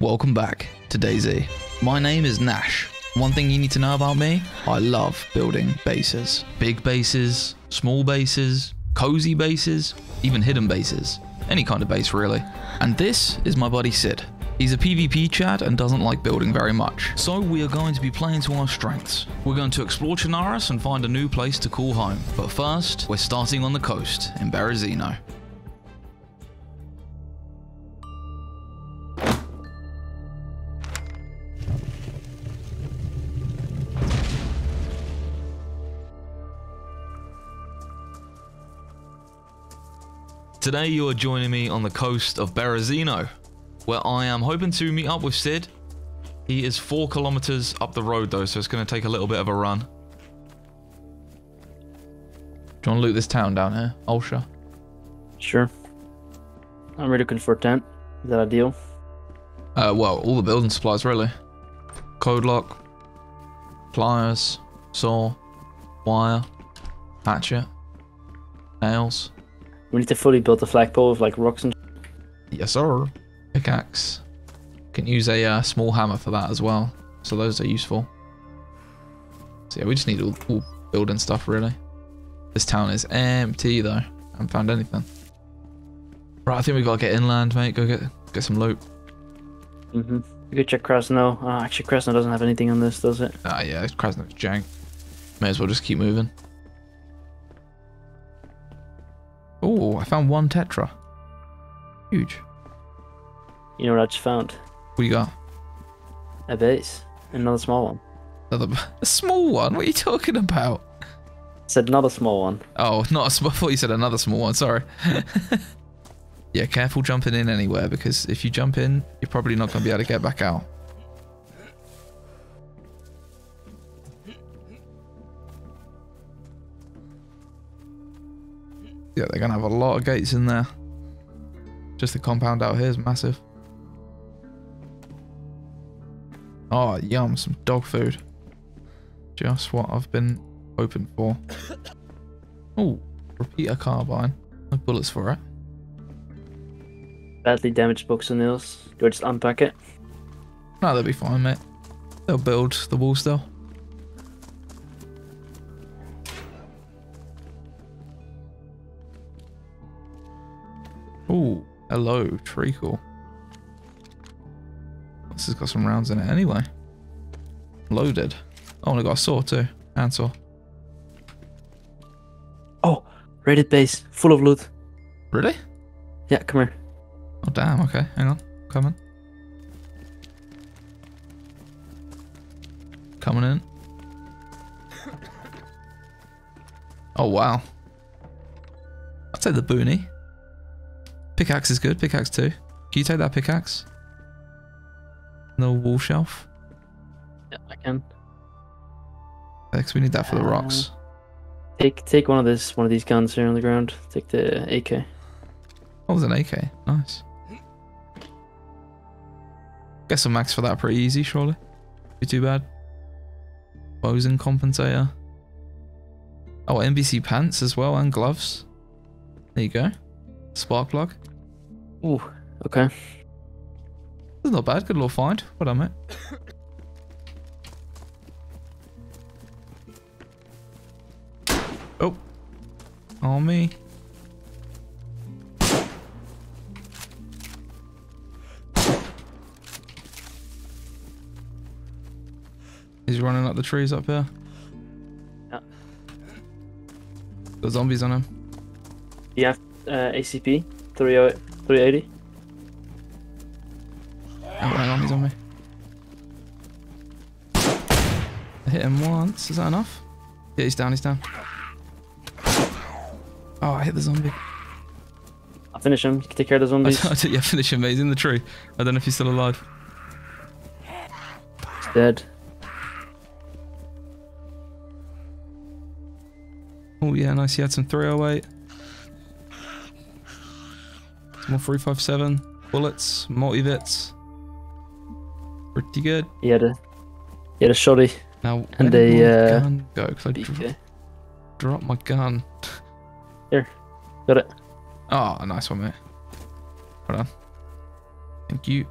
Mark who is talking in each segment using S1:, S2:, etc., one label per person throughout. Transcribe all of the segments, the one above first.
S1: Welcome back to DayZ. My name is Nash. One thing you need to know about me, I love building bases. Big bases, small bases, cozy bases, even hidden bases. Any kind of base really. And this is my buddy Sid. He's a PvP Chad and doesn't like building very much. So we are going to be playing to our strengths. We're going to explore Chernarus and find a new place to call home. But first, we're starting on the coast in Berezino. Today you are joining me on the coast of Berezino, where I am hoping to meet up with Sid. He is four kilometers up the road though, so it's going to take a little bit of a run. Do you want to loot this town down here, Ulsha?
S2: Sure. I'm really looking for a tent. Is that ideal?
S1: Uh, well, all the building supplies really. Code lock, pliers, saw, wire, hatchet, nails.
S2: We need to fully build the flagpole with like rocks and.
S1: Yes, sir. Pickaxe. Can use a uh, small hammer for that as well. So those are useful. So yeah, we just need all, all building stuff really. This town is empty though. I haven't found anything. Right, I think we gotta get inland, mate. Go get get some loot.
S2: Mm-hmm. You could check Krasno. Oh, actually, Krasno doesn't have anything on this, does it?
S1: Ah, yeah, it's Krasnok's jank. May as well just keep moving. Oh, I found one tetra. Huge.
S2: You know what I just found?
S1: What you got?
S2: A base. Another small one.
S1: Another a small one? What are you talking about?
S2: said not a small one.
S1: Oh, not a small. I thought you said another small one. Sorry. yeah, careful jumping in anywhere because if you jump in, you're probably not going to be able to get back out. Yeah, they're going to have a lot of gates in there. Just the compound out here is massive. Oh, yum, some dog food. Just what I've been hoping for. Oh, repeater carbine. No bullets for it.
S2: Badly damaged books and nails. Do I just unpack it?
S1: No, they'll be fine, mate. They'll build the wall still. Oh, hello, treacle. This has got some rounds in it anyway. Loaded. Oh, and I got a saw too. Hand saw.
S2: Oh, raided base. Full of loot.
S1: Really?
S2: Yeah, come here.
S1: Oh, damn. Okay, hang on. Coming. Coming in. Oh, wow. I'll take the boonie. Pickaxe is good. Pickaxe too. Can you take that pickaxe? No wall shelf.
S2: Yeah, I can.
S1: Because we need that for the uh, rocks.
S2: Take take one of this one of these guns here on the ground. Take the AK.
S1: Oh, there's an AK. Nice. Guess some max for that pretty easy, surely. Be too bad. Bosun compensator. Oh, NBC pants as well and gloves. There you go. Spark plug.
S2: Ooh, okay.
S1: That's not bad. Good little find. Well done, mate. Oh. On me. He's running up the trees up here.
S2: Yeah.
S1: Got zombies on him.
S2: Have uh, ACP 30 380.
S1: Oh, on, he's on me. I hit him once. Is that enough? Yeah, he's down. He's down. Oh, I hit the zombie.
S2: I'll finish him. You can take care of the zombies.
S1: I did, yeah, finish him, mate. He's in the tree. I don't know if he's still alive.
S2: He's dead.
S1: Oh, yeah, nice. He had some 308. More 357. Bullets, multivits. Pretty good.
S2: He had a he had a shoddy.
S1: Now,
S2: And a, uh,
S1: gun go? 'Cause I dro- dropped my gun.
S2: Here, got it.
S1: Oh, a nice one, mate. Hold on. Thank you.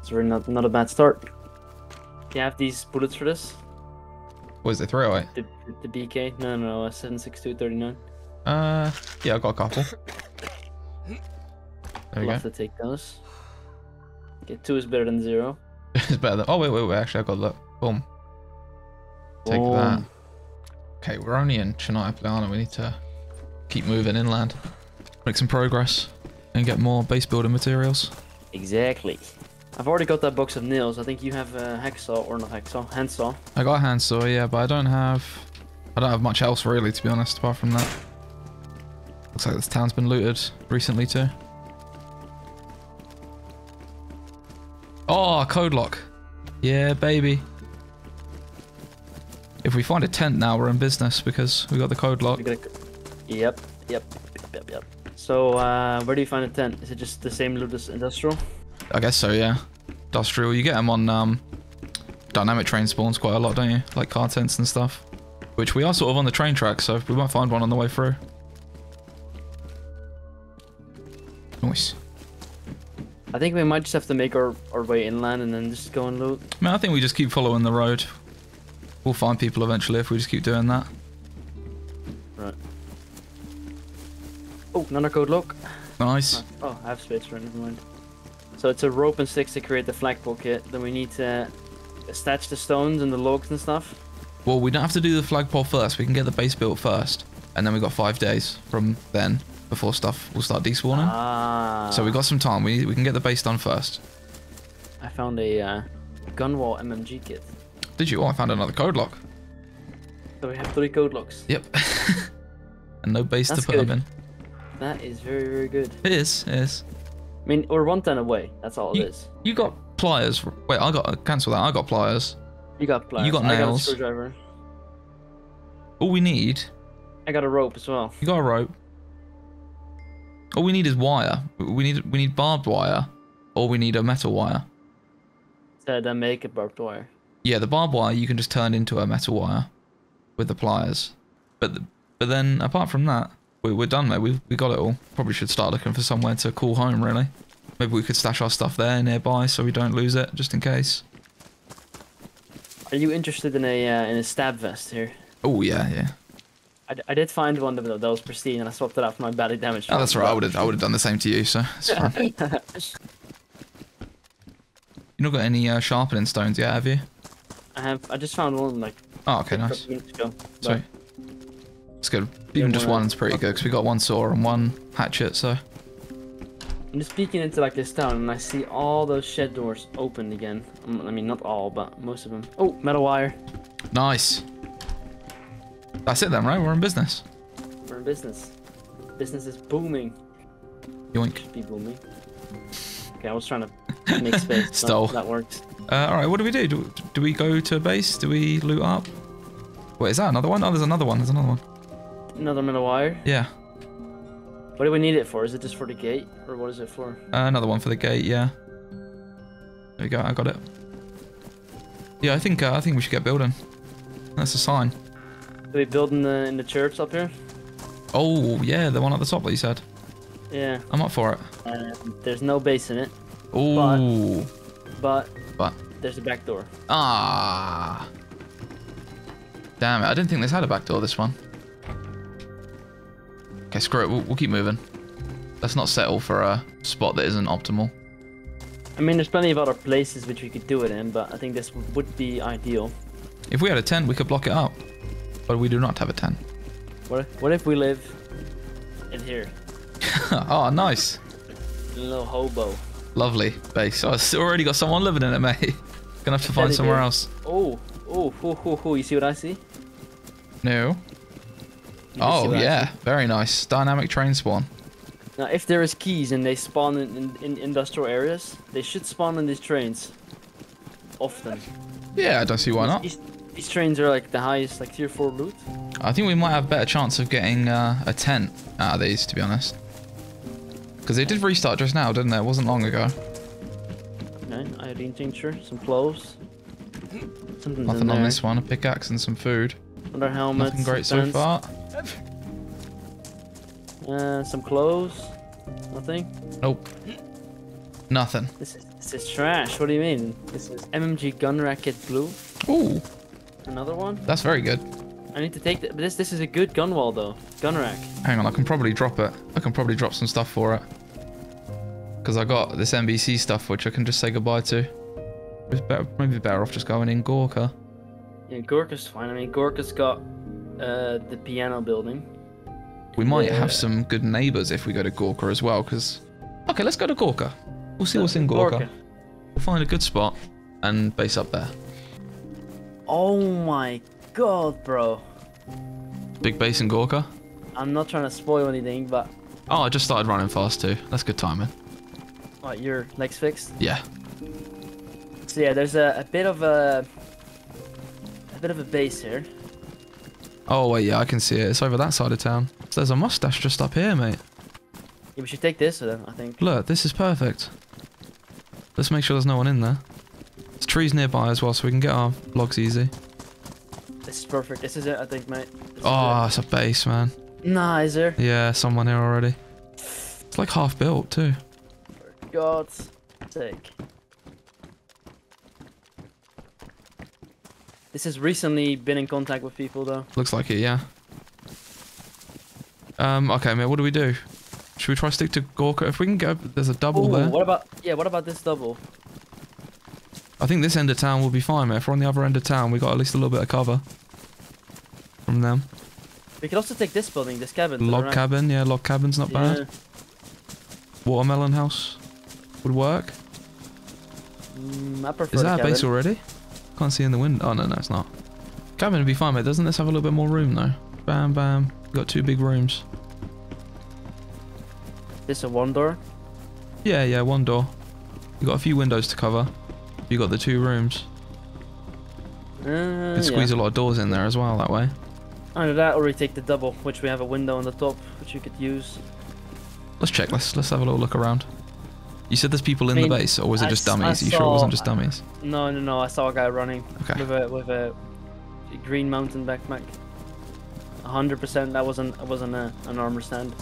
S2: It's really not not a bad start. Do You have these bullets for this?
S1: What is it, 308?
S2: The, the BK? No, no, no, 76239.
S1: Uh, yeah, I got a couple. There
S2: Love
S1: go.
S2: to take those. Okay, two is better than zero.
S1: it's better than. Oh, wait, wait, wait. Actually, I got look. Boom. Take that. Okay, we're only in Chernaya Polyana. We need to keep moving inland, make some progress, and get more base building materials.
S2: Exactly. I've already got that box of nails. I think you have a hacksaw or not hacksaw, handsaw.
S1: I got a handsaw, yeah, but I don't have. I don't have much else really, to be honest, apart from that. Looks like this town's been looted recently too. Oh, code lock. Yeah, baby. If we find a tent now, we're in business because we got the code lock.
S2: Yep, yep, yep, yep, yep. So, uh, where do you find a tent? Is it just the same loot as industrial?
S1: I guess so, yeah. Industrial, you get them on um, dynamic train spawns quite a lot, don't you? Like car tents and stuff. Which we are sort of on the train track, so we might find one on the way through. Nice.
S2: I think we might just have to make our, our way inland and then just go and loot.
S1: I mean, I think we just keep following the road. We'll find people eventually if we just keep doing that.
S2: Right. Oh, another code lock.
S1: Nice.
S2: Oh, I have space for it, never mind. So it's a rope and sticks to create the flagpole kit. Then we need to attach the stones and the logs and stuff.
S1: Well, we don't have to do the flagpole first. We can get the base built first. And then we've got five days from then before stuff will start despawning.
S2: Ah.
S1: So we got some time. We, we can get the base done first.
S2: I found a uh, gunwall MMG kit.
S1: Did you? Oh, I found another code lock.
S2: So we have three code locks.
S1: Yep. and no base
S2: That's
S1: to put
S2: good.
S1: them in.
S2: That is very, very good.
S1: It is, it is.
S2: I mean, we're one ten away. That's all it
S1: You-
S2: is.
S1: You got pliers. Wait, I got cancel that. I got pliers.
S2: You got pliers.
S1: you got nails.
S2: I got a
S1: nails.
S2: screwdriver.
S1: All we need,
S2: I got a rope as well.
S1: you got a rope. All we need is wire. We need we need barbed wire, or we need a metal wire.
S2: To then make a barbed wire.
S1: Yeah, the barbed wire you can just turn into a metal wire with the pliers. But the, but then apart from that, we, we're done, mate. We we got it all. Probably should start looking for somewhere to call home, really. Maybe we could stash our stuff there nearby so we don't lose it, just in case.
S2: Are you interested in a uh, in a stab vest here?
S1: Oh yeah, yeah.
S2: I, I did find one that, that was pristine and I swapped it out for my badly damaged
S1: Oh, that's right. I would have I would have done the same to you. So it's fine. you not got any uh, sharpening stones yet, have you?
S2: I have. I just found one like
S1: Oh, okay, nice.
S2: ago.
S1: Sweet. It's good. Even just one's pretty good because we got one saw and one hatchet. So
S2: I'm just peeking into like this town and I see all those shed doors open again. I mean, not all, but most of them. Oh, metal wire.
S1: nice. That's it then, right? We're in business.
S2: We're in business. Business is booming.
S1: Yoink.
S2: Should be booming. Okay, I was trying to make space.
S1: Stole.
S2: That worked.
S1: Uh, all right. What do we do? do? Do we go to a base? Do we loot up? Wait, is that another one? Oh, there's another one. There's another one.
S2: Another metal wire.
S1: Yeah,
S2: What do we need it for? Is it just for the gate, or what is it for?
S1: uh, another one for the gate. Yeah. There we go. I got it. Yeah, I think uh, I think we should get building. That's a sign.
S2: Do we build in the in the church up here?
S1: Oh yeah, the one at the top that you said.
S2: Yeah.
S1: I'm up for it.
S2: Um, there's no base in it,
S1: Oh.
S2: but
S1: But
S2: there's a back door.
S1: ah. Damn it! I didn't think this had a back door. This one. Okay, screw it. We'll, we'll keep moving. Let's not settle for a spot that isn't optimal.
S2: I mean, there's plenty of other places which we could do it in, but I think this would be ideal.
S1: If we had a tent, we could block it up. But we do not have a tent.
S2: What if, what if we live in here?
S1: oh, nice.
S2: In a little hobo.
S1: Lovely base. Oh, it's already got someone living in it, mate. Gonna have to find somewhere
S2: bear.
S1: else.
S2: Oh, oh, hoo, hoo, hoo. You see what I see?
S1: No.
S2: You
S1: Oh, yeah. Very nice. Dynamic train spawn.
S2: Now, if there is keys and they spawn in, in, in industrial areas, they should spawn in these trains. Often.
S1: Yeah, I don't see why not.
S2: These, these trains are like the highest, like tier 4 loot.
S1: I think we might have a better chance of getting uh, a tent out of these, to be honest. Because they did restart just now, didn't they? It wasn't long ago.
S2: Okay, iodine tincture, some clothes. Something's
S1: Nothing on this one. A pickaxe and some food.
S2: Another helmet.
S1: Nothing great so far.
S2: Uh, some clothes. Nothing.
S1: Nope. Nothing.
S2: This is this This is trash. What do you mean? This is MMG gun racket blue.
S1: Ooh,
S2: Another one.
S1: that's very good.
S2: I need to take th this. This is a good gun wall though. Gun rack.
S1: Hang on, I can probably drop it. I can probably drop some stuff for it. Because I got this NBC stuff, which I can just say goodbye to. It's better, maybe better off just going in Gorka.
S2: Yeah, Gorka's fine. I mean, Gorka's got uh, the piano building.
S1: We might
S2: Yeah.
S1: have some good neighbours if we go to Gorka as well, because... Okay, let's go to Gorka. We'll see what's in Gorka. We'll find a good spot and base up there.
S2: Oh my god, bro.
S1: Big base in Gorka.
S2: I'm not trying to spoil anything, but
S1: Oh, I just started running fast too. That's good timing.
S2: what, your legs fixed?
S1: Yeah.
S2: So yeah, there's a, a bit of a a bit of a base here.
S1: Oh, wait, yeah, I can see it. It's over that side of town. So there's a mustache just up here, mate.
S2: Yeah, we should take this then, I think.
S1: Look, this is perfect. Let's make sure there's no one in there. There's trees nearby as well, so we can get our logs easy.
S2: This is perfect. This is it, I think, mate. This is
S1: Oh, it's a base, man.
S2: Nah, is there?
S1: Yeah, someone here already. It's like half built, too.
S2: For God's sake. This has recently been in contact with people, though.
S1: Looks like it, yeah. Um, okay, mate, what do we do? Should we try to stick to Gorka? If we can go, there's a double
S2: Ooh,
S1: there.
S2: What about yeah? What about this double?
S1: I think this end of town will be fine, mate. If we're on the other end of town, we got at least a little bit of cover from them.
S2: We could also take this building, this cabin.
S1: Log cabin, yeah, log cabin's not bad. Watermelon house would work.
S2: Mm, I prefer
S1: Is that a base already? Can't see in the window. Oh, no, no, it's not. Cabin would be fine, mate. Doesn't this have a little bit more room, though? Bam, bam. Got two big rooms.
S2: This a one door.
S1: Yeah, yeah, one door. You got a few windows to cover. You got the two rooms.
S2: Uh,
S1: Could squeeze
S2: yeah.
S1: a lot of doors in there as well that way.
S2: Either that, or we take the double, which we have a window on the top, which you could use.
S1: Let's check. Let's let's have a little look around. You said there's people in
S2: I mean,
S1: the base, or was it just
S2: I
S1: dummies? you sure it wasn't just dummies?
S2: No, no, no. I saw a guy running
S1: Okay.
S2: with a with a green mountain backpack. A hundred percent. That wasn't wasn't a, an armor stand.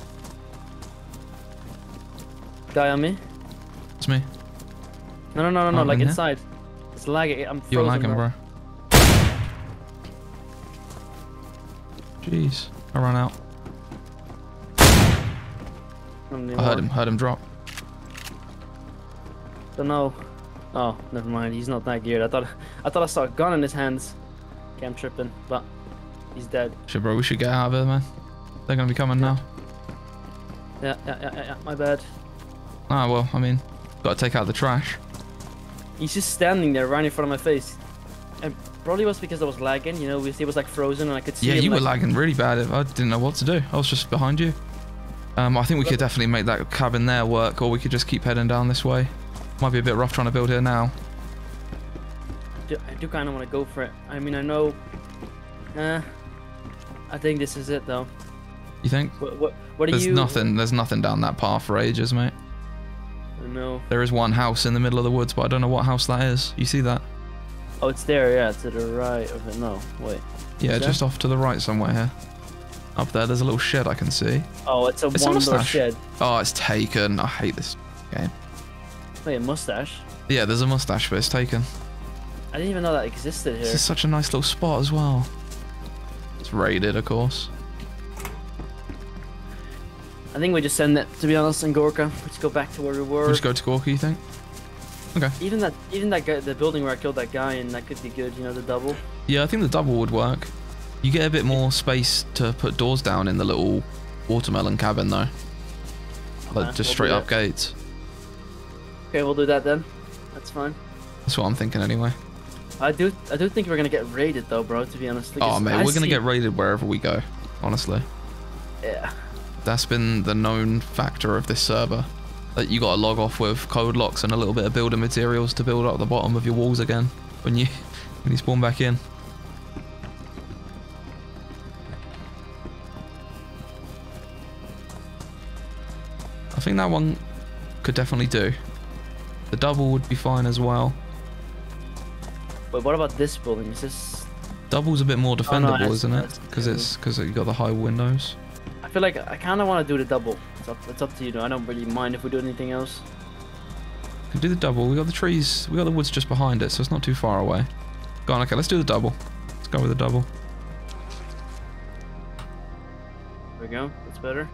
S2: Guy on me?
S1: It's me.
S2: No, no, no, no, no.
S1: Oh,
S2: like inside. It's lagging. I'm frozen.
S1: You're lagging, bro. Jeez. I ran out. I heard him. Heard him drop.
S2: Don't know. Oh, never mind. He's not that geared. I thought I thought I saw a gun in his hands. Okay, I'm tripping, but he's dead.
S1: Shit, bro. We should get out of here, man. They're gonna be coming now.
S2: Yeah, yeah, yeah, yeah. yeah, My bad.
S1: Ah, well. I mean, got to take out the trash.
S2: He's just standing there right in front of my face. And probably was because I was lagging. You know, we he was like frozen, and I could see
S1: Yeah,
S2: him.
S1: you were lagging really bad. I didn't know what to do. I was just behind you. Um, I think we could definitely make that cabin there work, or we could just keep heading down this way. Might be a bit rough trying to build here now.
S2: I do kind of want to go for it. I mean, I know. Uh, I think this is it though.
S1: You think?
S2: What what, what do
S1: There's
S2: you?
S1: nothing. There's nothing down that path for ages, mate.
S2: No.
S1: There is one house in the middle of the woods, but I don't know what house that is. You see that?
S2: Oh, it's there. Yeah, to the right of it. No, wait.
S1: Yeah,
S2: Is there?
S1: just off to the right somewhere here. Up there, there's a little shed I can see.
S2: Oh, it's a
S1: It's a
S2: one door
S1: mustache.
S2: shed.
S1: Oh, it's taken. I hate this game.
S2: Wait, a mustache.
S1: Yeah, there's a mustache, but it's taken.
S2: I didn't even know that existed here.
S1: This is such a nice little spot as well. It's raided, of course.
S2: I think we just send it. To be honest, in Gorka, let's go back to where we were.
S1: We'll just go to Gorky, you think? Okay.
S2: Even that, even that guy, the building where I killed that guy, and that could be good. You know, the double.
S1: Yeah, I think the double would work. You get a bit more space to put doors down in the little watermelon cabin, though. Like
S2: Okay,
S1: just
S2: we'll
S1: straight up gates.
S2: Okay, we'll do that then. That's fine.
S1: That's what I'm thinking anyway.
S2: I do, I do think we're gonna get raided though, bro. To be honest.
S1: Oh, man,
S2: I
S1: we're gonna get raided wherever we go. Honestly,
S2: Yeah.
S1: That's been the known factor of this server. That you got to log off with code locks and a little bit of building materials to build up the bottom of your walls again when you when you spawn back in. I think that one could definitely do. The double would be fine as well.
S2: Wait, what about this building? Is this?
S1: Double's a bit more
S2: Oh, no,
S1: defendable, isn't it? Because it's because you got the high windows.
S2: I feel like I kind of want to do the double. It's up, it's up to you. though. I don't really mind if we do anything else.
S1: Can do the double. We got the trees. We got the woods just behind it, so it's not too far away. Go on. Okay, let's do the double. Let's go with the double.
S2: There we go. That's better.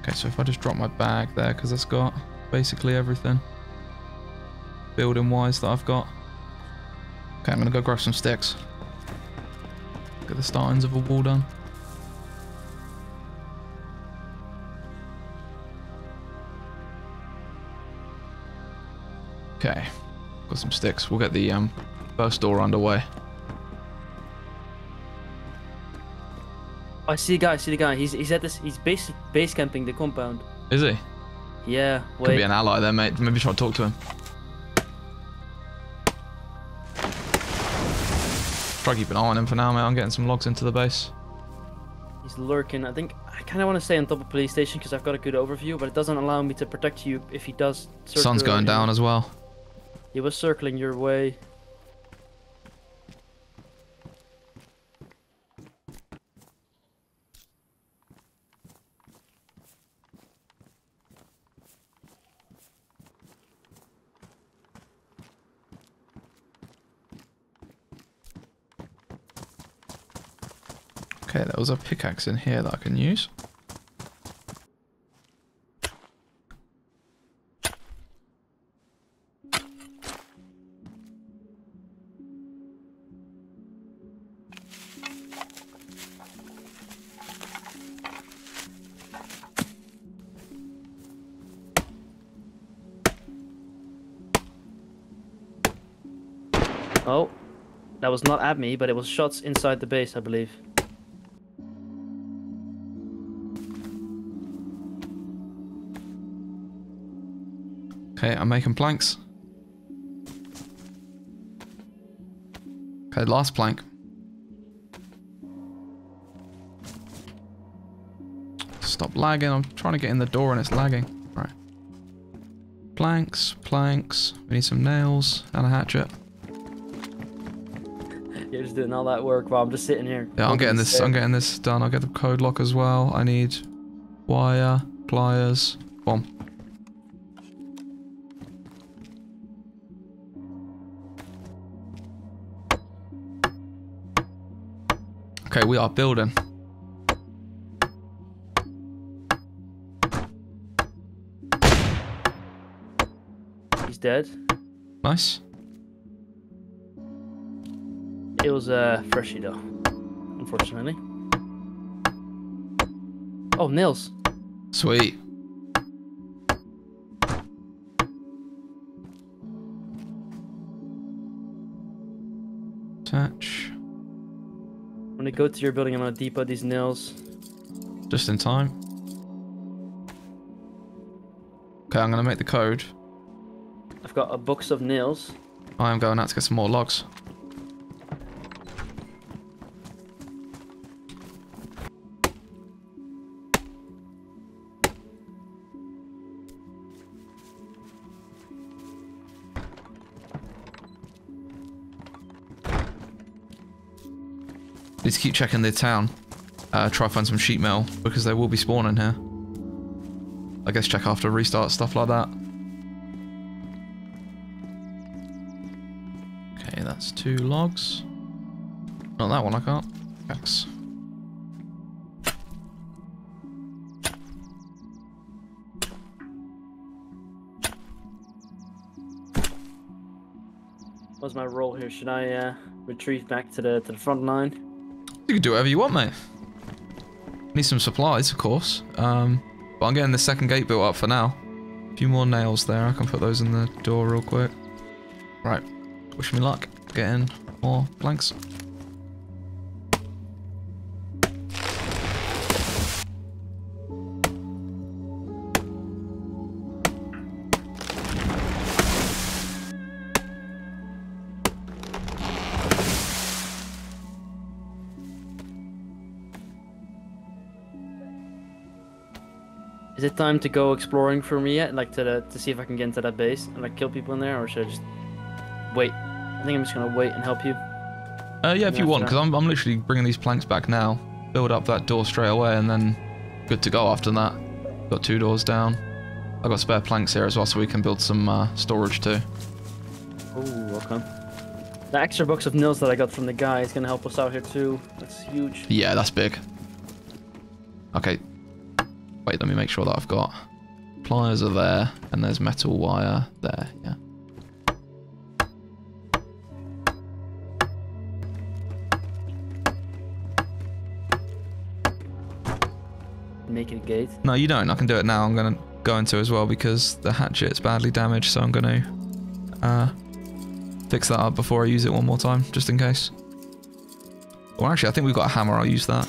S1: Okay, so if I just drop my bag there, because that's got basically everything building wise that I've got. Okay, I'm gonna go grab some sticks. Get the startings of a wall done. Some sticks. We'll get the um, first door underway.
S2: I see a guy. I see the guy. He's he's at this. He's base base camping the compound.
S1: Is he?
S2: Yeah.
S1: Could
S2: Wait.
S1: be an ally there, mate. Maybe try to talk to him. Try keep an eye on him for now, mate. I'm getting some logs into the base.
S2: He's lurking. I think I kind of want to stay on top of police station because I've got a good overview, but it doesn't allow me to protect you if he does.
S1: Sun's going down as well.
S2: He was circling your way.
S1: Okay, there was a pickaxe in here that I can use.
S2: Was not at me, but it was shots inside the base, I believe.
S1: Okay, I'm making planks. Okay, last plank. Stop lagging. I'm trying to get in the door and it's lagging. Right. Planks, planks. We need some nails and a hatchet.
S2: You're just doing all that work while I'm just sitting here.
S1: Yeah, I'm getting this. I'm getting this done. I'll get the code lock as well. I need wire, pliers, bomb. Okay, we are building.
S2: He's dead.
S1: Nice.
S2: It was uh, freshie though, unfortunately. Oh, Nils.
S1: Sweet. Attach.
S2: When I go to your building, I'm gonna depot these nails.
S1: Just in time. Okay, I'm gonna make the code.
S2: I've got a box of nails.
S1: I am going out to get some more logs. Need to keep checking the town. Uh, try find some sheet metal because they will be spawning here. I guess check after restart, stuff like that. Okay, that's two logs. Not that one, I can't. X.
S2: What's my role here? Should I uh, retreat back to the to the front line?
S1: You can do whatever you want, mate. Need some supplies, of course. Um, but I'm getting the second gate built up for now. A few more nails there. I can put those in the door real quick. Right. Wish me luck. Getting more planks.
S2: Time to go exploring for me yet? Like to the to see if I can get into that base and like kill people in there, or should I just wait? I think I'm just gonna wait and help you.
S1: Uh, yeah, if you want, because I'm, I'm literally bringing these planks back now. Build up that door straight away, and then good to go after that. Got two doors down. I got spare planks here as well, so we can build some uh, storage too.
S2: Oh, okay. The extra box of nails that I got from the guy is gonna help us out here too. That's huge.
S1: Yeah, that's big. Okay. Wait, let me make sure that I've got pliers are there, and there's metal wire there. Yeah.
S2: Make it a gate.
S1: No, you don't. I can do it now. I'm gonna go into as well because the hatchet's badly damaged, so I'm gonna uh, fix that up before I use it one more time, just in case. Well, actually, I think we've got a hammer. I'll use that.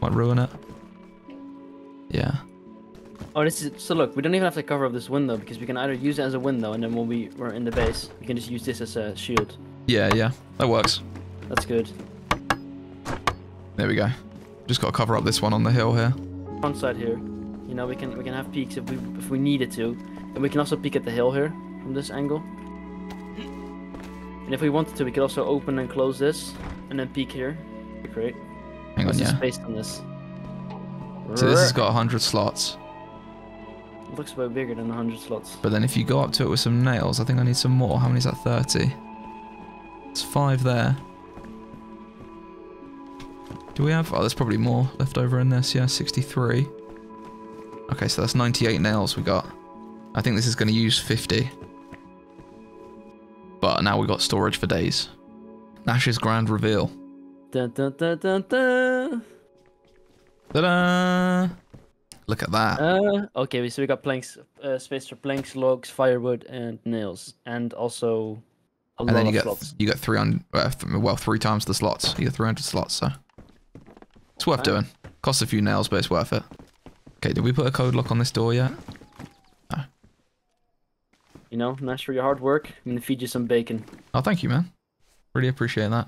S1: Might ruin it. Yeah.
S2: Oh, this is so. Look, we don't even have to cover up this window because we can either use it as a window, and then when we were in the base, we can just use this as a shield.
S1: Yeah, yeah. That works.
S2: That's good.
S1: There we go. Just got to cover up this one on the hill here.
S2: Front side here, you know, we can we can have peaks if we if we needed to, and we can also peek at the hill here from this angle. And if we wanted to, we could also open and close this, and then peek here. Great.
S1: Hang on, yeah.
S2: space on this?
S1: So this has got 100 slots.
S2: It looks way bigger than 100 slots.
S1: But then if you go up to it with some nails, I think I need some more. How many is that? 30. It's five there. Do we have... Oh, there's probably more left over in this. Yeah, 63. Okay, so that's 98 nails we got. I think this is going to use 50. But now we've got storage for days. Nash's grand reveal.
S2: Dun, dun, dun, dun, dun.
S1: Ta-da! Look at that.
S2: Uh, okay, so we got planks, uh, space for planks, logs, firewood, and nails, and also a
S1: and
S2: lot
S1: then you
S2: of
S1: get
S2: slots.
S1: you get 300 uh, well three times the slots you got 300 slots so it's worth
S2: Okay.
S1: doing costs a few nails but it's worth it okay did we put a code lock on this door yet
S2: You know, nice for your hard work, I'm gonna feed you some bacon.
S1: oh thank you man really appreciate that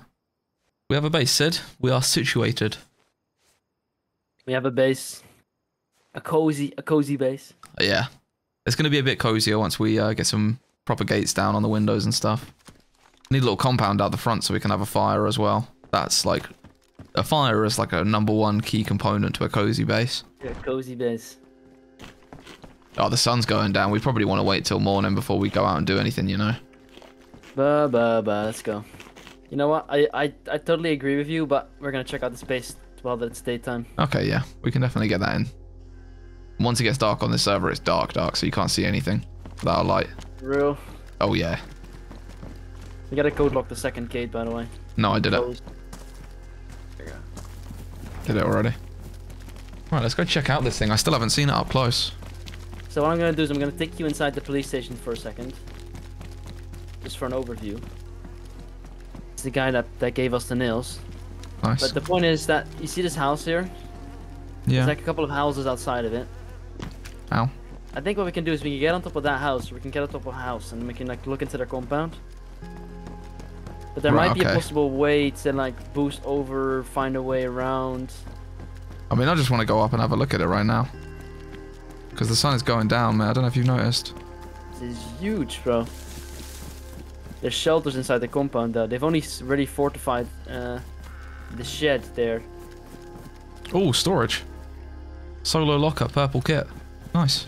S1: we have a base sid we are situated
S2: We have a base, a cozy, a cozy base.
S1: Uh, yeah it's going to be a bit cozier once we uh, get some proper gates down on the windows and stuff need a little compound out the front so we can have a fire as well that's like a fire is like a number one key component to a cozy base
S2: Yeah, cozy base.
S1: Oh, the sun's going down. We probably want to wait till morning before we go out and do anything, you know?
S2: Ba ba ba. Let's go. You know what? I I I totally agree with you, but we're gonna check out space while it's daytime.
S1: Okay, yeah. We can definitely get that in. Once it gets dark on this server, it's dark, dark, so you can't see anything without a light.
S2: Real.
S1: Oh, yeah.
S2: We gotta code lock the second gate, by the way.
S1: No, I did it.
S2: Closed.
S1: Did it already. Right, let's go check out this thing. I still haven't seen it up close.
S2: So what I'm gonna do is I'm gonna take you inside the police station for a second, just for an overview. It's the guy that that gave us the nails.
S1: Nice.
S2: But the point is that you see this house here.
S1: yeah.
S2: There's like a couple of houses outside of it.
S1: Ow.
S2: I think what we can do is we can get on top of that house, we can get on top of a house, and we can like look into their compound. But there
S1: Right,
S2: might be a possible way to like boost over, find a way around.
S1: I mean, I just want to go up and have a look at it right now. Because the sun is going down, man. I don't know if you've noticed.
S2: This is huge, bro. There's shelters inside the compound though. They've only really fortified uh, the shed there.
S1: Oh, storage. Solo locker, purple kit. Nice.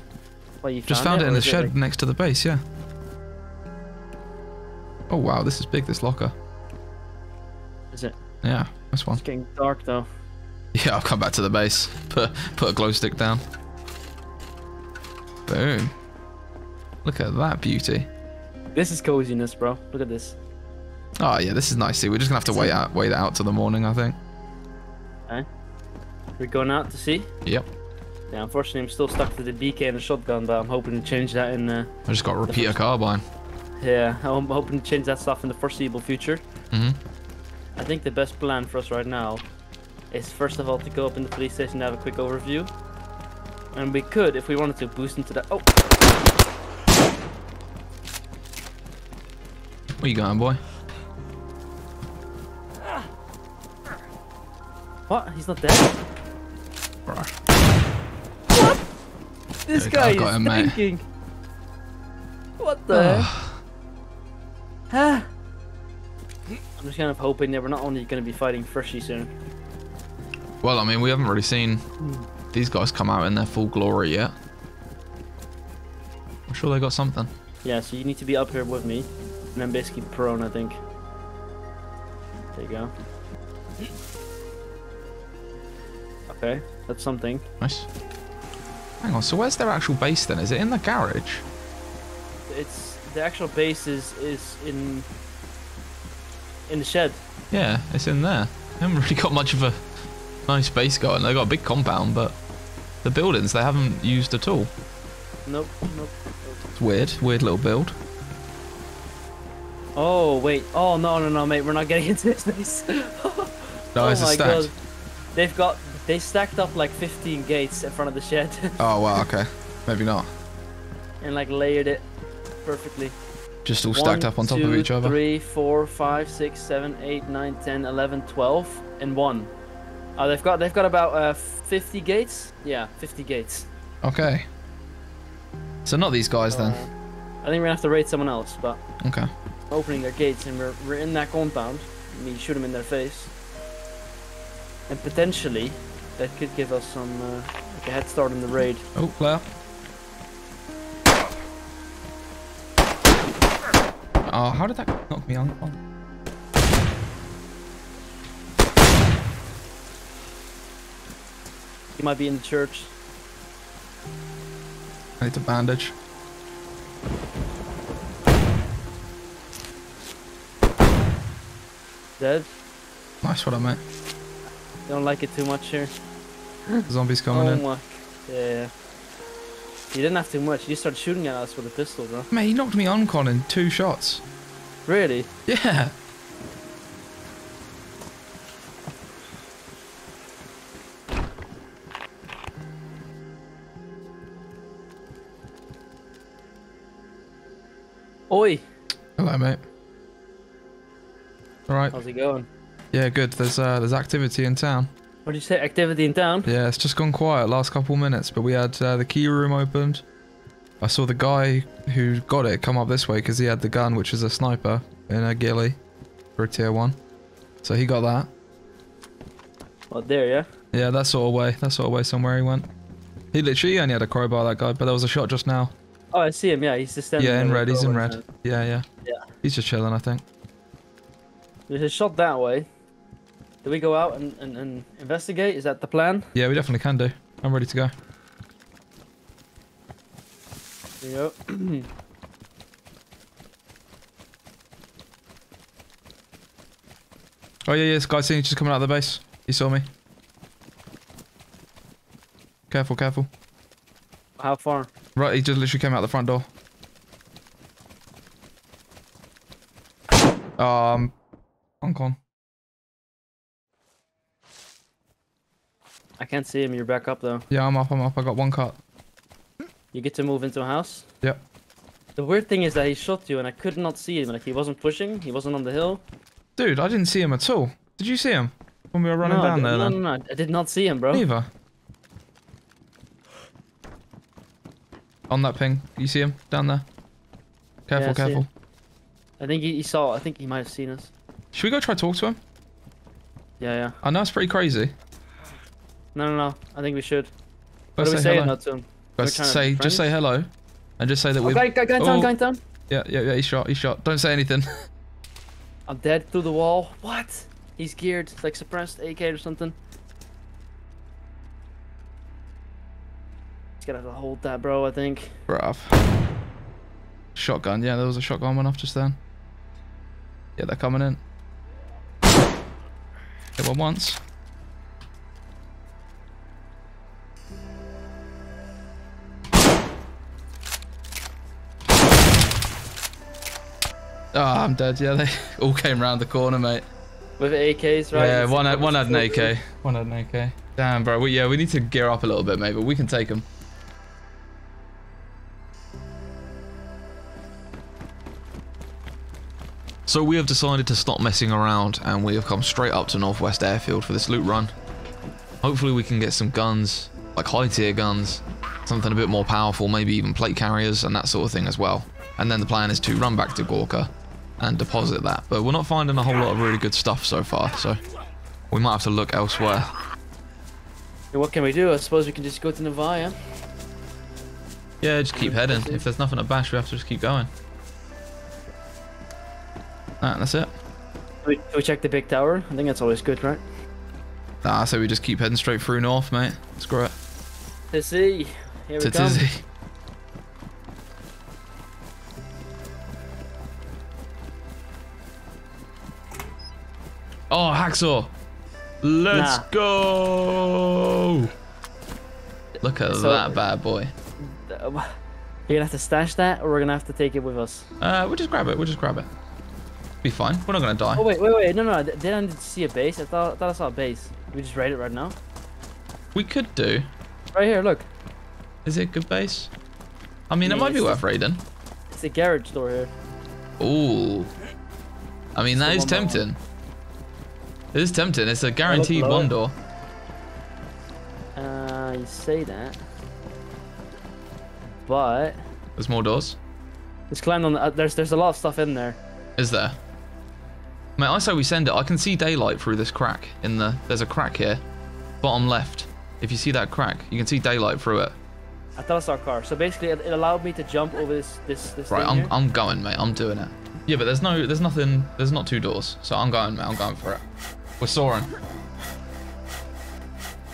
S2: Well, you
S1: Just found it
S2: or
S1: in the shed
S2: like-
S1: next to the base, yeah. Oh wow, this is big, this locker.
S2: is it?
S1: Yeah, this one.
S2: It's getting dark though.
S1: Yeah, I'll come back to the base. Put put a glow stick down. Boom. Look at that beauty.
S2: This is coziness, bro. Look at this.
S1: Oh yeah, this is nice. See, we're just gonna have to wait out wait it out till the morning, I think.
S2: We're going out to see.
S1: Yep.
S2: Yeah, unfortunately, I'm still stuck to the BK and the shotgun, but I'm hoping to change that in. Uh,
S1: I just got a repeater carbine.
S2: yeah, I'm hoping to change that stuff in the foreseeable future.
S1: hmm
S2: I think the best plan for us right now is first of all to go up in the police station to have a quick overview. And we could, if we wanted to, boost into that. Oh,
S1: Where you going, boy?
S2: What? He's not dead.
S1: Right.
S2: This
S1: There we go,
S2: guy is
S1: him, mate.
S2: thinking. What the? Huh? I'm just kind of hoping that we're not only going to be fighting Freshy soon.
S1: well, I mean, we haven't really seen hmm. these guys come out in their full glory yet. I'm sure they got something.
S2: Yeah, so you need to be up here with me, and then basically prone, I think. There you go. Okay, that's something.
S1: Nice. Hang on, so where's their actual base then? Is it in the garage?
S2: It's the actual base is is in in the shed.
S1: Yeah, it's in there. They haven't really got much of a nice base going. They've got a big compound, but the buildings they haven't used at all.
S2: Nope, nope.
S1: It's weird. Weird little build.
S2: Oh wait. Oh no no no mate, we're not getting into this base.
S1: No,
S2: oh my
S1: stacked.
S2: god. They've got they stacked up like 15 gates in front of the shed
S1: Oh, wow, okay. Maybe not.
S2: and like layered it perfectly.
S1: Just all stacked
S2: One,
S1: up on top
S2: two,
S1: of each other.
S2: Three, four, five, six, seven, eight, nine, 10, 11, 12, and one. Oh, they've got they've got about uh, 50 gates. Yeah, 50 gates.
S1: Okay. So not these guys then.
S2: Uh, I think we're gonna have to raid someone else, but
S1: Okay.
S2: opening their gates and we're we're in that compound. We shoot them in their face, and potentially that could give us some uh, like a head start in the raid.
S1: Oh, player. Oh, how did that knock me on? on?
S2: He might be in the church.
S1: I need to bandage.
S2: Dead.
S1: Nice one, mate.
S2: Don't like it too much here.
S1: Zombies coming
S2: oh
S1: in.
S2: my. Yeah. You didn't have too much. You started shooting at us with a pistol, bro.
S1: Mate, he knocked me on con in two shots.
S2: Really?
S1: Yeah.
S2: Oi!
S1: Hello, mate. All right.
S2: How's it going?
S1: Yeah, good. There's uh, there's activity in town.
S2: What did you say? Activity in town?
S1: Yeah, it's just gone quiet last couple minutes, but we had uh, the key room opened. I saw the guy who got it come up this way because he had the gun, which is a sniper in a ghillie for a tier one. So he got that.
S2: Oh, there, yeah?
S1: Yeah, that sort of way. That sort of way somewhere he went. He literally only had a crowbar, that guy, but there was a shot just now.
S2: Oh, I see him. Yeah, he's just standing
S1: Yeah, in red. He's in red. Yeah, yeah.
S2: Yeah.
S1: He's just chilling, I think.
S2: There's a shot that way. Do we go out and, and, and investigate? Is that the plan?
S1: Yeah, we definitely can do. I'm ready to go.
S2: Go.
S1: Oh yeah, yeah. This guy seen you just coming out of the base. He saw me. Careful, careful.
S2: How far?
S1: Right, he just literally came out the front door. Um, Hong Kong.
S2: Can't see him. You're back up though.
S1: Yeah, I'm up. I'm up. I got one cut.
S2: You get to move into a house.
S1: Yep.
S2: The weird thing is that he shot you and I could not see him. Like he wasn't pushing. He wasn't on the hill.
S1: Dude, I didn't see him at all. Did you see him when we were running
S2: no,
S1: down there?
S2: no,
S1: then?
S2: no, no. I did not see him, bro.
S1: Neither. On that ping, you see him down there. Careful,
S2: Yeah, I
S1: careful.
S2: I think he, he saw. I think he might have seen us.
S1: Should we go try to talk to him?
S2: Yeah, yeah.
S1: I know it's pretty crazy.
S2: No, no, no. I think we should. What
S1: Let's
S2: do we
S1: say
S2: say
S1: hello.
S2: not to him? We're to
S1: say, just say hello, and just say that
S2: Oh,
S1: we're.
S2: guy, guy, guy down,
S1: Oh.
S2: guy down.
S1: Yeah, yeah, yeah. He shot. He shot. Don't say anything.
S2: I'm dead through the wall. What? He's geared. It's like suppressed AK or something. He's gonna have to hold that, bro. I think.
S1: Bruv. Shotgun. Yeah, there was a shotgun went off just then. Yeah, they're coming in. Hit one once. Ah, I'm dead. Yeah, they all came round the corner, mate.
S2: With AKs, right?
S1: Yeah, one
S2: like
S1: had, one had an. AK. One had an AK. Damn, bro. We, yeah, we need to gear up a little bit, mate, but we can take them. So we have decided to stop messing around and we have come straight up to Northwest Airfield for this loot run. Hopefully we can get some guns, like high tier guns, something a bit more powerful, maybe even plate carriers and that sort of thing as well. And then the plan is to run back to Gorka and deposit that. But we're not finding a whole lot of really good stuff so far, so we might have to look elsewhere.
S2: What can we do? I suppose we can just go to Novaya.
S1: Yeah, just keep heading. If there's nothing to bash, we have to just keep going. Alright, that's it.
S2: We, we check the big tower? I think that's always good, right?
S1: Nah, so we just keep heading straight through north, mate. Screw it.
S2: Tisy, here we
S1: To
S2: come.
S1: Tisy. Oh, hacksaw. Let's
S2: Nah.
S1: go. Look at
S2: So-
S1: that bad boy.
S2: Uh, You're gonna have to stash that, or we're gonna have to take it with us.
S1: Uh, we'll just grab it. We'll just grab it. Be fine. We're not gonna die.
S2: Oh wait, wait, wait! No, no, did I see a base? I thought, I thought I saw a base. We just raid it right now.
S1: We could do.
S2: Right here, look.
S1: Is it a good base? I mean, it might be worth raiding.
S2: It's a garage door here.
S1: Ooh. I mean, that is tempting. It is tempting. It's a guaranteed
S2: lower.
S1: one door.
S2: Uh, you say that, but
S1: There's more doors.
S2: it's climbed on. The, uh, there's there's a lot of stuff in there.
S1: Is there? Mate, I say we send it. I can see daylight through this crack in the. There's a crack here, bottom left. If you see that crack, you can see daylight through it.
S2: I thought I saw a car. So basically, it, it allowed me to jump over this this this
S1: Right,
S2: thing
S1: I'm
S2: here.
S1: I'm going, mate. I'm doing it. Yeah, but there's no, there's nothing. There's not two doors, so I'm going, mate. I'm going for it. We're soaring.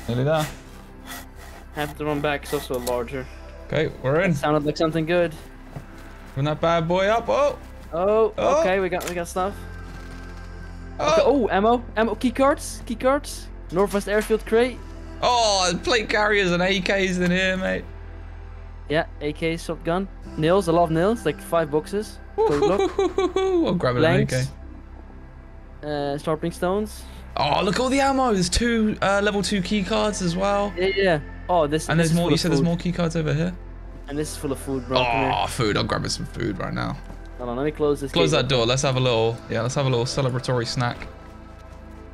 S1: Nearly there.
S2: Have to run back. It's also larger.
S1: Okay, we're in.
S2: Sounded like something good.
S1: Bring that bad boy up. Oh,
S2: Oh,
S1: Oh.
S2: okay, we got we got stuff.
S1: oh,
S2: Okay, oh, ammo, ammo, key cards, key cards. Northwest Airfield crate.
S1: oh! Plate carriers and AKs in here, mate.
S2: Yeah, AK shotgun. Nails, a lot of nails, like five boxes.
S1: I'm grabbing an AK.
S2: Uh, sharpening stones.
S1: Oh, look at all the ammo. There's two uh, level two key cards as well.
S2: Yeah, yeah. Oh, this.
S1: And
S2: this
S1: there's
S2: is
S1: more. You said there's more key cards over here.
S2: And this is full of food, bro.
S1: Oh, food. I'm grabbing some food right now.
S2: Hold on, let me close this.
S1: Close that door. Let's have a little. Yeah, let's have a little celebratory snack.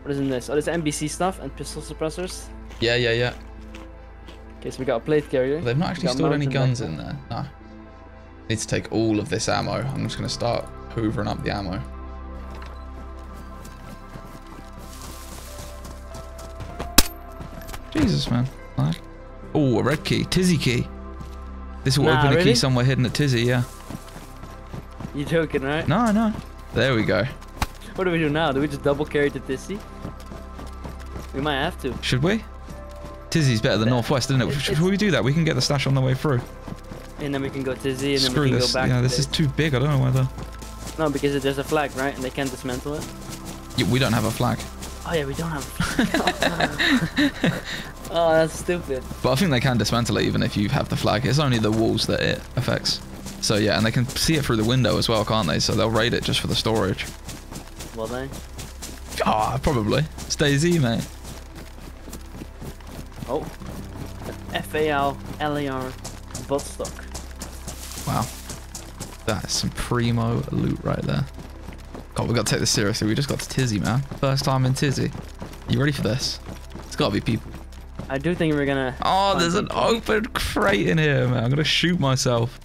S2: What is in this? Oh, this NBC stuff and pistol suppressors.
S1: Yeah, yeah, yeah.
S2: Okay, so we got a plate carrier.
S1: They've not actually stored any guns in there. No. Need to take all of this ammo. I'm just gonna start hoovering up the ammo. Jesus, man. Like- Oh, a red key. Tisy key. This will
S2: Nah,
S1: open a key somewhere hidden at Tisy, yeah.
S2: You joking, right?
S1: No, no. There we go.
S2: What do we do now? Do we just double carry to Tisy? We might have to.
S1: Should we? Tisy's better than
S2: Yeah.
S1: Northwest, isn't it?
S2: It's-
S1: Should we do that? We can get the stash on the way through.
S2: And then we can go Tisy and then
S1: Screw
S2: we can
S1: this.
S2: go back.
S1: Yeah,
S2: to
S1: this is too big. I don't know whether.
S2: No, because there's a flag, right? And they can't dismantle it.
S1: Yeah, we don't have a flag.
S2: Oh yeah, we don't have. oh, that's stupid.
S1: But I think they can dismantle it even if you have the flag. It's only the walls that it affects. So yeah, and they can see it through the window as well, can't they? So they'll raid it just for the storage.
S2: Well they?
S1: Ah, probably. Stay Z, mate.
S2: Oh. FAL LAR buttstock.
S1: Wow. That's some primo loot right there. God, we got to take this seriously. We just got to Tisy, man. First time in Tisy. You ready for this? It's got to be people.
S2: I do think we're gonna.
S1: Oh, there's an open crate in here, man. I'm going to shoot myself.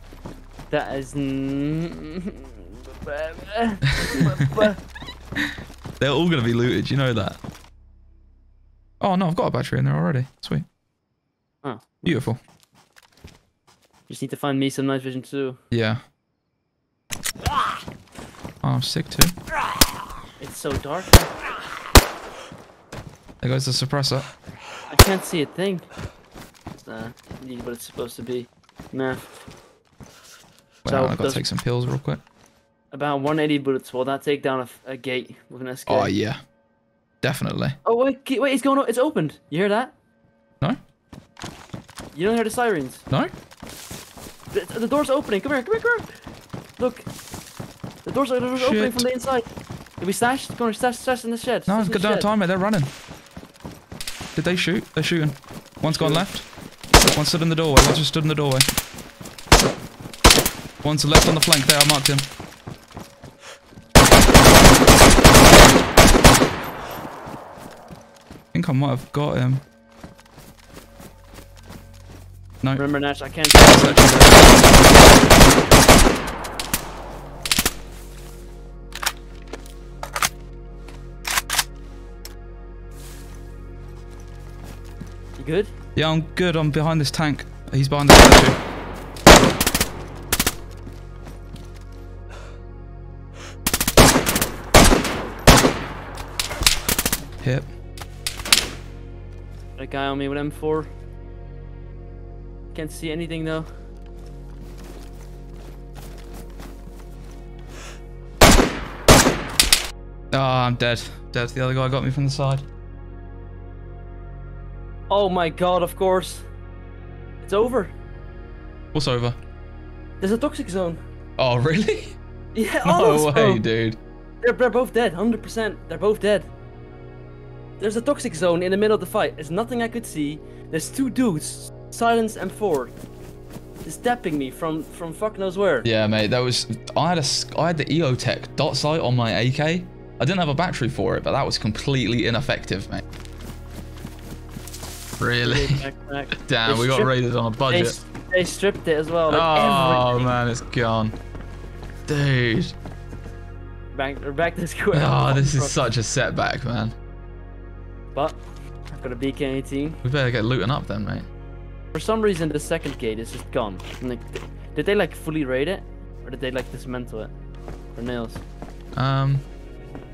S2: That is.
S1: They're all going to be looted. You know that. Oh, no, I've got a battery in there already. Sweet.
S2: Oh.
S1: Beautiful.
S2: Just need to find me some night vision too.
S1: Yeah. Oh, I'm sick too.
S2: It's so dark.
S1: There goes the suppressor.
S2: I can't see a thing. It's indeed what it's supposed to be. Nah.
S1: Wait,
S2: So,
S1: I gotta take some pills real quick.
S2: About 180 bullets. Will that take down a gate with an SK?
S1: Oh yeah, definitely.
S2: Oh wait, wait, it's going. o- It's opened. You hear that?
S1: No,
S2: You don't hear the sirens.
S1: no.
S2: The, the door's opening. Come here, come here, come here. Look. The door's, the door's opening from the inside. Did we stash? Come on, stash, stash in the shed.
S1: No, I've got no time, mate. They're running. Did they shoot? They're shooting. One's gone left. One stood in the doorway. One just stood in the doorway. One's left on the flank there. I marked him. I think I might have got him. No.
S2: Remember, Nash, I can't. good?
S1: Yeah, I'm good. I'm behind this tank. He's behind the statue. Hit.
S2: Got a guy on me with M4. Can't see anything though.
S1: Oh, I'm dead. Dead. The other guy got me from the side.
S2: Oh my god, of course. It's over.
S1: What's over?
S2: There's a toxic zone.
S1: Oh, really?
S2: Yeah,
S1: No way, dude.
S2: They're, they're both dead, 100%. They're both dead. There's a toxic zone in the middle of the fight. There's nothing I could see. There's two dudes, Silence and Four, just tapping me from from fuck knows where.
S1: Yeah, mate. That was. I had a I had the EOTech dot sight on my AK. I didn't have a battery for it, but that was completely ineffective, mate. Really? Damn,
S2: They
S1: we got raided on a budget.
S2: s- they stripped it as well. Like
S1: Oh
S2: everything.
S1: man, it's gone. Dude.
S2: Back, we're back to square.
S1: Oh, this is such a setback, man.
S2: But I've got a BK-18.
S1: We better get looting up then, mate.
S2: For some reason, the second gate is just gone. Like, did they like fully raid it, or did they like dismantle it for nails?
S1: Um,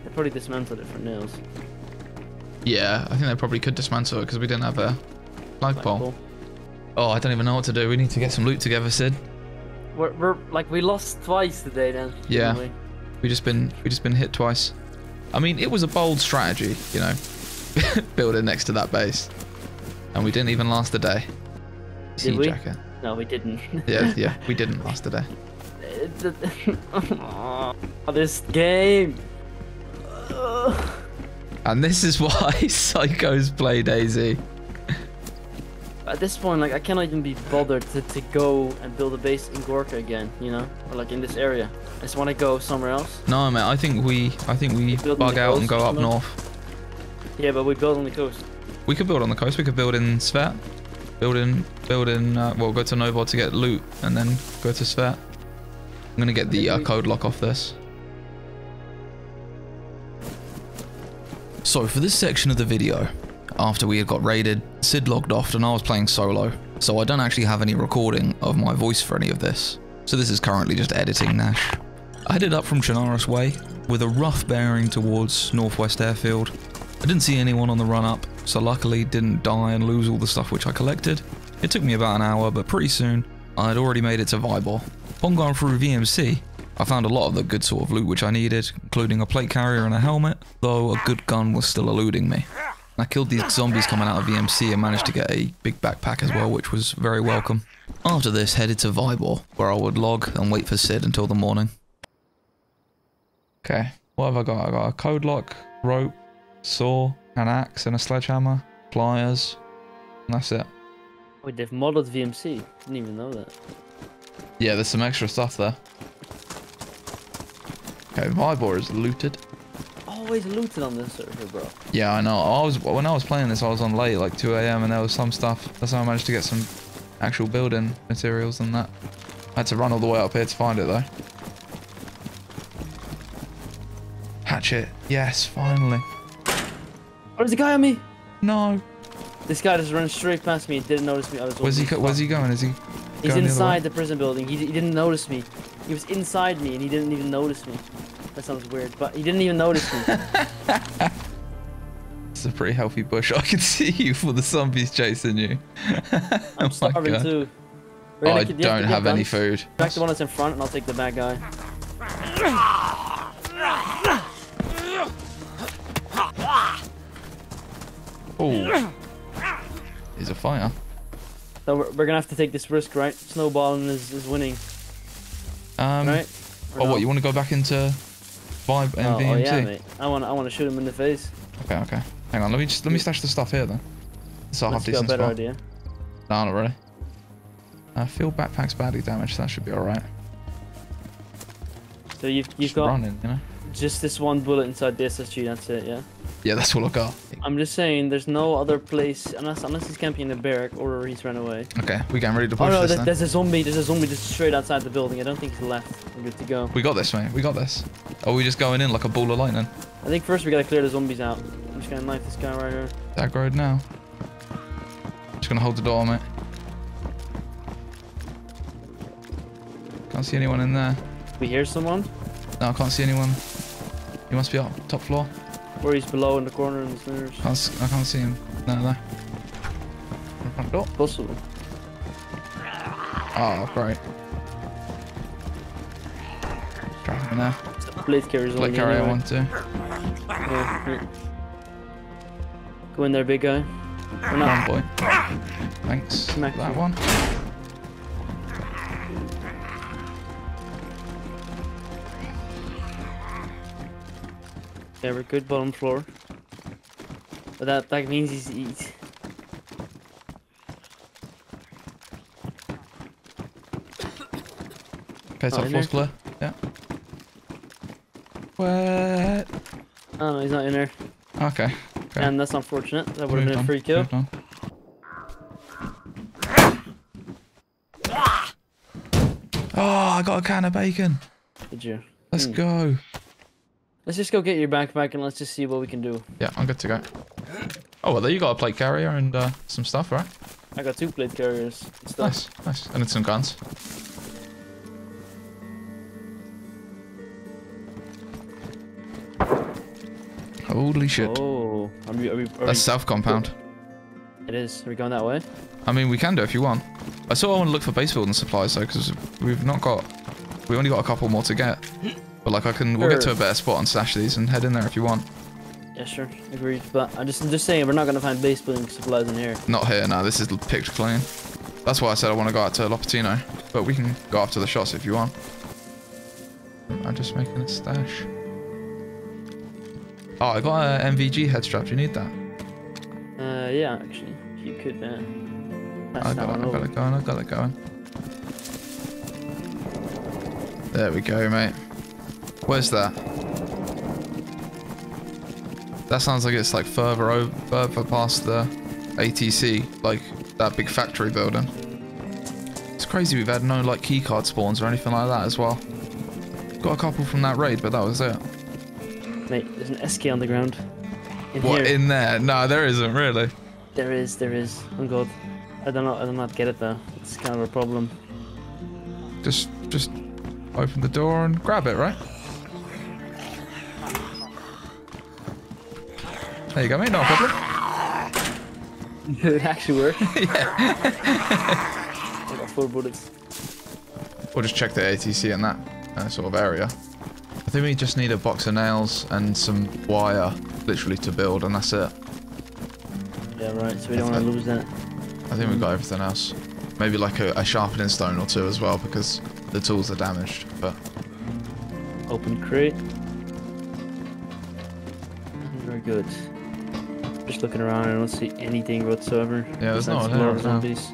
S2: They probably dismantled it for nails.
S1: Yeah, I think they probably could dismantle it because we didn't have a flagpole. Oh, I don't even know what to do. We need to get some loot together, Sid.
S2: We're, we're like we lost twice today then.
S1: Yeah.
S2: we?
S1: We just been we just been hit twice. I mean, it was a bold strategy, you know, building next to that base, and we didn't even last a day. Sea
S2: we?
S1: jacket.
S2: No, we didn't.
S1: Yeah, yeah, we didn't last a day.
S2: oh, this game.
S1: And this is why psychos play DayZ.
S2: At this point, like I cannot even be bothered to, to go and build a base in Gorka again, you know, or like in this area. I just want to go somewhere else.
S1: No, mate, I think we I think we bug out and go up north.
S2: Yeah, but we build on the coast.
S1: We could build on the coast. We could build in Svet. Build in, build in, uh, well, go to Novod to get loot and then go to Svet. I'm going to get the uh, code lock off this. So for this section of the video, after we had got raided, Sid logged off and I was playing solo. So I don't actually have any recording of my voice for any of this. So this is currently just editing Nash. I headed up from Chinaris Way with a rough bearing towards Northwest Airfield. I didn't see anyone on the run up, so luckily didn't die and lose all the stuff which I collected. It took me about an hour, but pretty soon I had already made it to Vybor. Upon going through VMC, I found a lot of the good sort of loot which I needed, including a plate carrier and a helmet, though a good gun was still eluding me. I killed these zombies coming out of VMC and managed to get a big backpack as well, which was very welcome. After this, headed to Vybor, where I would log and wait for Sid until the morning. Okay, what have I got? I got a code lock, rope, saw, an axe, and a sledgehammer, pliers, and that's it.
S2: Wait, they've modded VMC. Didn't even know that.
S1: Yeah, there's some extra stuff there. Okay, Vybor is looted.
S2: Always looted on this server, bro.
S1: Yeah, I know. I was when I was playing this, I was on late, like 2 a.m., and there was some stuff. That's how I managed to get some actual building materials and that. I had to run all the way up here to find it though. Hatchet. Yes, finally.
S2: Oh, there's a guy on me.
S1: No.
S2: This guy just ran straight past me and didn't notice me. I was
S1: Where's he? Where's he going? Is he?
S2: He's
S1: going the
S2: inside the prison building. He, he didn't notice me. He was inside me and he didn't even notice me. That sounds weird, but he didn't even notice me.
S1: It's a pretty healthy bush. I can see you for the zombies chasing you.
S2: I'm
S1: Oh
S2: starving too.
S1: Oh, I don't have any food.
S2: Back the one that's in front and I'll take the bad guy.
S1: Oh. He's a fire.
S2: So we're, we're gonna have to take this risk, right? Snowballing is, is winning,
S1: Um,
S2: right? Or
S1: oh,
S2: no?
S1: what, you want to go back into Vibe and
S2: Oh, oh yeah, mate. I want I want to shoot him in the face.
S1: Okay, okay. Hang on, let me just let me stash the stuff here then. So I'll have decent
S2: Better
S1: spot.
S2: idea.
S1: No, not really. Uh, feel backpack's badly damaged, so that should be alright.
S2: So you've you've
S1: Just
S2: got
S1: running, you know?
S2: Just this one bullet inside the SSG. That's it, yeah.
S1: Yeah, that's all I got.
S2: I'm just saying, there's no other place unless unless he's camping in the barrack or he's run away.
S1: Okay, we getting ready to
S2: Oh
S1: push
S2: no,
S1: this
S2: there,
S1: then.
S2: there's a zombie. There's a zombie just straight outside the building. I don't think he's left. We're good to go.
S1: We got this, mate. We got this. Are we just going in like a ball of lightning?
S2: I think first we gotta clear the zombies out. I'm just gonna knife this guy right here.
S1: Dag road now. Just gonna hold the door, mate. Can't see anyone in there.
S2: We hear someone.
S1: No, I can't see anyone. You must be up top floor.
S2: Where he's below in the corner in the stairs.
S1: Can't I can't see him. No, no. Front door.
S2: Possible.
S1: Oh, ah, great. Driving now.
S2: Blade carries only
S1: carry I
S2: anyway.
S1: want to.
S2: Yeah, yeah. Go in there, big guy.
S1: One
S2: not.
S1: boy. Thanks.
S2: Smack
S1: that
S2: you.
S1: one.
S2: Yeah, we're good bottom floor. But that that means he's he's
S1: Okay, top
S2: in
S1: floor's clear. Yeah. What?
S2: Oh no, he's not in there.
S1: Okay. okay.
S2: And that's unfortunate. That would have been a free kill.
S1: Oh, I got a can of bacon.
S2: Did you?
S1: Let's
S2: Hmm.
S1: go.
S2: Let's just go get your backpack and let's just see what we can do.
S1: Yeah, I'm good to go. Oh, well, there you got a plate carrier and uh, some stuff, right?
S2: I got two plate carriers.
S1: Nice, nice. And then some guns. Holy shit.
S2: Oh, are we, are we, are
S1: That's
S2: we,
S1: south compound.
S2: it is. Are we going that way?
S1: I mean, we can do it if you want. I sort of want to look for base building supplies though, because we've not got, we only got a couple more to get. But like, I can, we'll get to a better spot and stash these and head in there if you want.
S2: Yeah, sure. Agreed. But I'm just, I'm just saying, we're not gonna find base building supplies in here.
S1: Not here, no. This is picked clean. That's why I said I want to go out to Lopatino, but we can go after the shots if you want. I'm just making a stash. Oh, I got a NVG head strap. Do you need that?
S2: Uh, yeah, actually, you could, man. Pass
S1: I
S2: that
S1: got it. I got it going. I got it going. There we go, mate. Where's that? That sounds like it's like further over, further past the ATC, like that big factory building. It's crazy we've had no like keycard spawns or anything like that as well. Got a couple from that raid, but that was it.
S2: Mate, there's an SK on the ground. In
S1: What
S2: here.
S1: in there? No, there isn't really.
S2: There is, there is. Oh god. I don't know, I do not get it though. It's kind of a problem.
S1: Just, just open the door and grab it, right? There you go, mate. No problem.
S2: it actually worked.
S1: yeah.
S2: I got four bullets.
S1: We'll just check the ATC in that uh, sort of area. I think we just need a box of nails and some wire, literally, to build, and that's it.
S2: Yeah, right, so we don't want to lose that.
S1: I think we've got everything else. Maybe like a, a sharpening stone or two as well, because the tools are damaged. But
S2: Open crate. Very good. Just looking around, I don't see anything whatsoever.
S1: Yeah, there's no
S2: besides
S1: one here
S2: more
S1: right
S2: zombies.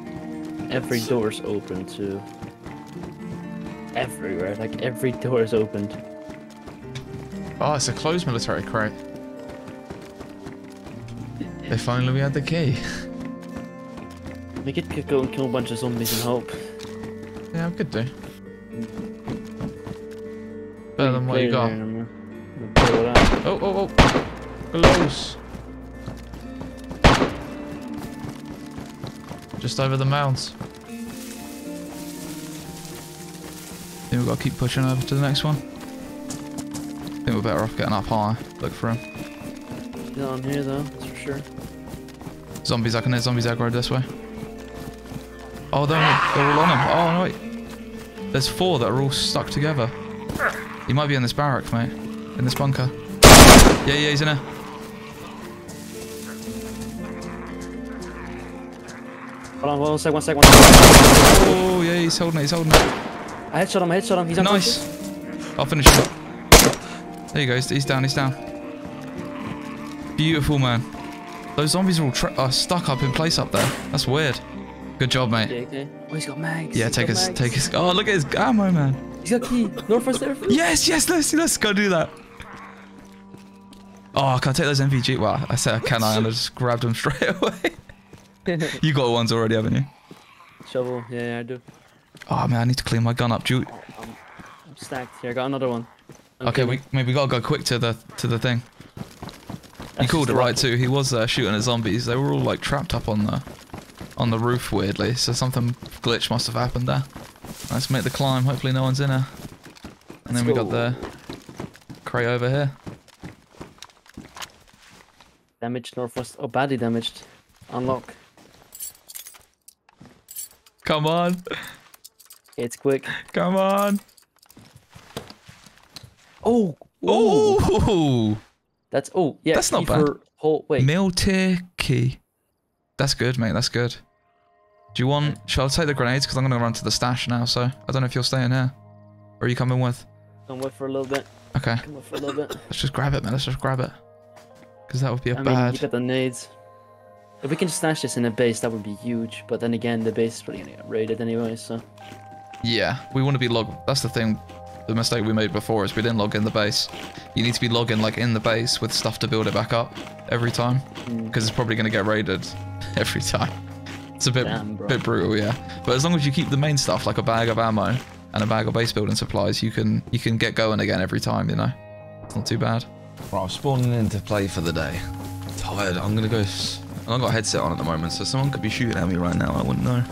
S2: Every door's open too. Everywhere, like every door is opened.
S1: oh, it's a closed military crate. They finally we had the key.
S2: We could could go and kill a bunch of zombies and hope.
S1: Yeah, we could do. Better than what you got. Oh, oh, oh. Close. Just over the mounds. Think we've got to keep pushing over to the next one. I think we're better off getting up high. Look for him.
S2: He's on here though, that's for sure.
S1: Zombies, I can hear zombies aggro this way. Oh, they're, they're all on him. Oh, no, wait. There's four that are all stuck together. He might be in this barrack, mate. In this bunker. Yeah, yeah, he's in there.
S2: On, one sec, one sec, one sec.
S1: Oh, yeah, he's holding it, he's holding it.
S2: I headshot him, I headshot him, he's
S1: Nice.
S2: unconscious.
S1: I'll finish him. There you go, he's, down, he's down. Beautiful, man. Those zombies are all are stuck up in place up there. That's weird. Good job, mate.
S2: Okay, okay. Oh, he's got mags.
S1: Yeah,
S2: he's
S1: take his,
S2: mags.
S1: take his. Oh, look at his ammo, man.
S2: He's got key. Northwest airfield.
S1: Yes, yes, let's let's go do that. Oh, can I take those NVG? Well, I said can I, and I just grabbed them straight away. you got ones already, haven't you?
S2: Shovel. Yeah, yeah, I do.
S1: Oh man, I need to clean my gun up. Do you,
S2: I'm, I'm stacked. Here, I got another one. I'm
S1: okay,
S2: killing.
S1: we maybe gotta go quick to the to the thing. You called it right too. He was uh, shooting at zombies. They were all like trapped up on the on the roof weirdly. So something glitch must have happened there. Let's make the climb. Hopefully no one's in here. And then we
S2: Let's
S1: got the crate over here.
S2: Damaged northwest. Oh, badly damaged. Unlock.
S1: Come on.
S2: It's quick.
S1: Come on.
S2: Oh.
S1: Oh,
S2: That's oh yeah.
S1: That's not bad.
S2: for Whole, wait.
S1: meal tier key. That's good, mate. That's good. Do you want? Shall I take the grenades? Because I'm gonna run to the stash now. So I don't know if you're staying here, or are you coming with?
S2: Come with for a little bit.
S1: Okay,
S2: Come with for a little bit.
S1: let's just grab it, man. Let's just grab it. Because that would be a
S2: I mean,
S1: bad.
S2: you got the nades. If we can stash this in a base, that would be huge. But then again, the base is probably gonna get raided anyway. So
S1: Yeah, we want to be log. That's the thing. The mistake we made before is we didn't log in the base. You need to be logging like in the base with stuff to build it back up every time,
S2: Mm.
S1: because it's probably going to get raided every time. It's a bit
S2: Damn,
S1: bit brutal, yeah. But as long as you keep the main stuff like a bag of ammo and a bag of base building supplies, you can you can get going again every time. You know, it's not too bad. Right, I'm spawning in to play for the day. Tired. I'm gonna go. S- I've got a headset on at the moment, so someone could be shooting at me right now. I wouldn't know.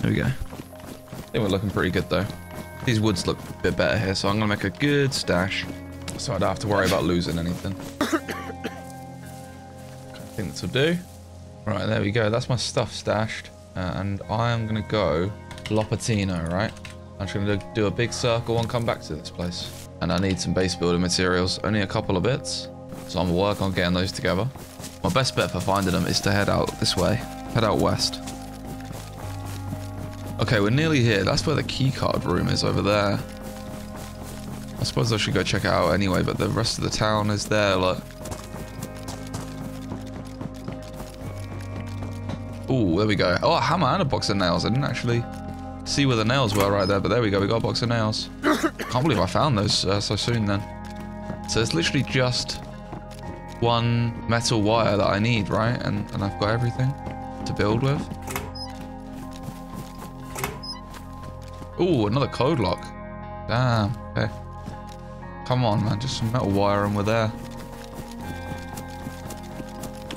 S1: There we go. I think we're looking pretty good though. These woods look a bit better here, so I'm gonna make a good stash, so I don't have to worry about losing anything. I think this will do. Right, there we go. That's my stuff stashed, uh, and I am gonna go Lopatino. Right, I'm just gonna do- do a big circle and come back to this place. And I need some base building materials, only a couple of bits, so I'm gonna work on getting those together. My best bet for finding them is to head out this way, head out west. Okay, we're nearly here. That's where the keycard room is over there. I suppose I should go check it out anyway, but the rest of the town is there, look. Ooh, there we go. Oh, a hammer and a box of nails. I didn't actually see where the nails were right there, but there we go. We got a box of nails. Can't believe I found those uh, so soon then. So it's literally just one metal wire that I need, right? And, and I've got everything to build with. Ooh, another code lock. Damn. Okay. Come on, man. Just some metal wire and we're there.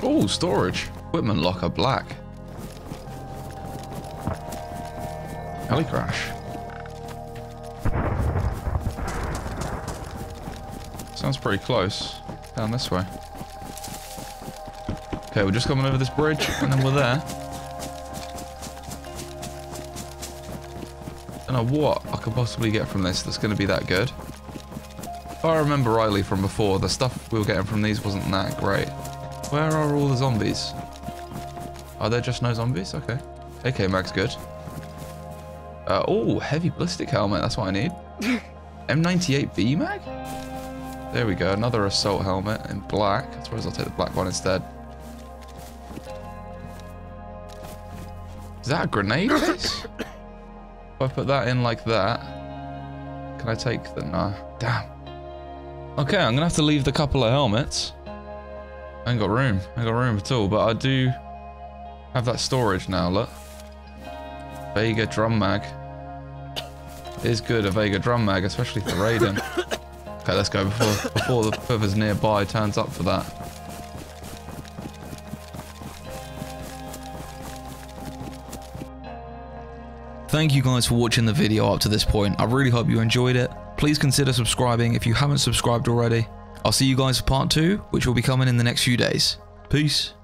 S1: Ooh, storage. Equipment locker black. Heli crash. Sounds pretty close. Down this way. Okay, we're just coming over this bridge and then we're there. Don't know what I could possibly get from this that's going to be that good. If I remember rightly from before, the stuff we were getting from these wasn't that great. Where are all the zombies? Are there just no zombies? Okay. AK mag's good. Uh, oh, heavy ballistic helmet. That's what I need. M98B mag? There we go. Another assault helmet in black. I suppose I'll take the black one instead. That a grenade if I put that in like that, can I take the... Nah. Damn. Okay, I'm going to have to leave the couple of helmets. I ain't got room. I ain't got room at all, but I do have that storage now, look. Vaiga drum mag. Is good, a Vaiga drum mag, especially for Raiden. Okay, let's go before before the whoever's nearby turns up for that. Thank you guys for watching the video up to this point. I really hope you enjoyed it. Please consider subscribing if you haven't subscribed already. I'll see you guys for part two, which will be coming in the next few days. Peace.